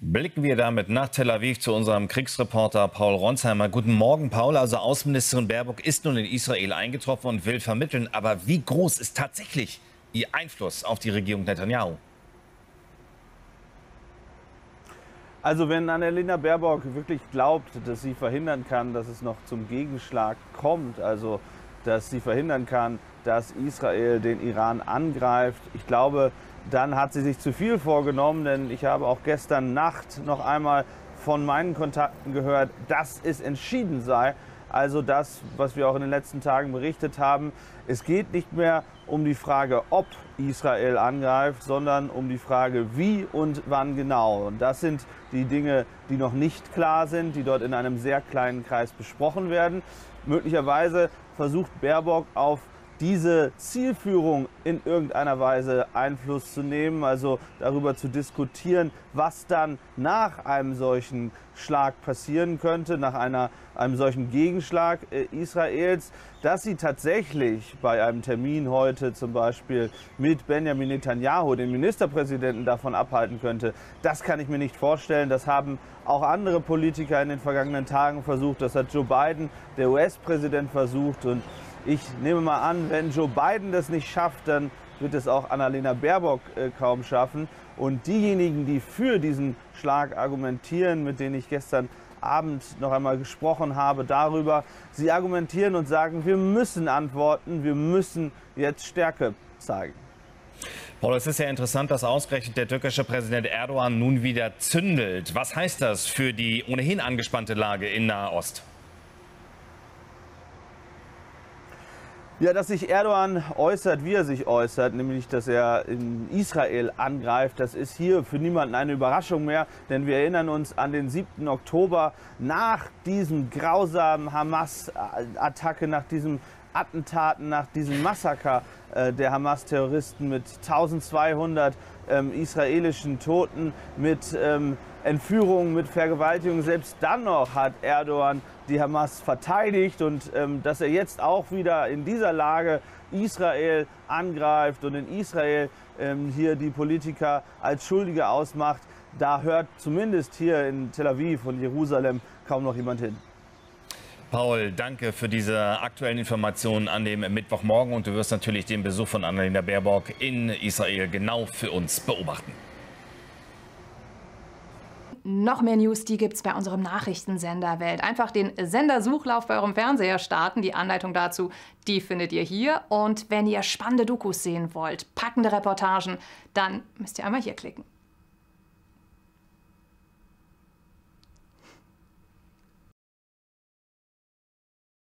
Blicken wir damit nach Tel Aviv zu unserem Kriegsreporter Paul Ronsheimer. Guten Morgen, Paul. Also Außenministerin Baerbock ist nun in Israel eingetroffen und will vermitteln. Aber wie groß ist tatsächlich ihr Einfluss auf die Regierung Netanyahu? Also wenn Annalena Baerbock wirklich glaubt, dass sie verhindern kann, dass es noch zum Gegenschlag kommt, also dass sie verhindern kann, dass Israel den Iran angreift, ich glaube, dann hat sie sich zu viel vorgenommen, denn ich habe auch gestern Nacht noch einmal von meinen Kontakten gehört, dass es entschieden sei. Also das, was wir auch in den letzten Tagen berichtet haben. Es geht nicht mehr um die Frage, ob Israel angreift, sondern um die Frage, wie und wann genau. Und das sind die Dinge, die noch nicht klar sind, die dort in einem sehr kleinen Kreis besprochen werden. Möglicherweise versucht Baerbock auf diese Zielführung in irgendeiner Weise Einfluss zu nehmen, also darüber zu diskutieren, was dann nach einem solchen Schlag passieren könnte, nach einer, einem solchen Gegenschlag äh, Israels, dass sie tatsächlich bei einem Termin heute zum Beispiel mit Benjamin Netanyahu, dem Ministerpräsidenten, davon abhalten könnte. Das kann ich mir nicht vorstellen. Das haben auch andere Politiker in den vergangenen Tagen versucht. Das hat Joe Biden, der US-Präsident, versucht. Und ich nehme mal an, wenn Joe Biden das nicht schafft, dann wird es auch Annalena Baerbock äh, kaum schaffen. Und diejenigen, die für diesen Schlag argumentieren, mit denen ich gestern Abend noch einmal gesprochen habe darüber, sie argumentieren und sagen, wir müssen antworten, wir müssen jetzt Stärke zeigen. Paul, es ist ja interessant, dass ausgerechnet der türkische Präsident Erdogan nun wieder zündelt. Was heißt das für die ohnehin angespannte Lage in Nahost? Ja, dass sich Erdogan äußert, wie er sich äußert, nämlich dass er in Israel angreift, das ist hier für niemanden eine Überraschung mehr, denn wir erinnern uns an den 7. Oktober nach diesem grausamen Hamas-Attacke, nach diesem Attentaten, nach diesem Massaker äh, der Hamas-Terroristen mit 1200 ähm, israelischen Toten, mit ähm, Entführungen, mit Vergewaltigungen. Selbst dann noch hat Erdogan die Hamas verteidigt und ähm, dass er jetzt auch wieder in dieser Lage Israel angreift und in Israel ähm, hier die Politiker als Schuldige ausmacht, da hört zumindest hier in Tel Aviv und Jerusalem kaum noch jemand hin. Paul, danke für diese aktuellen Informationen an dem Mittwochmorgen und du wirst natürlich den Besuch von Annalena Baerbock in Israel genau für uns beobachten. Noch mehr News, die gibt es bei unserem Nachrichtensender Welt. Einfach den Sendersuchlauf bei eurem Fernseher starten. Die Anleitung dazu, die findet ihr hier. Und wenn ihr spannende Dokus sehen wollt, packende Reportagen, dann müsst ihr einmal hier klicken.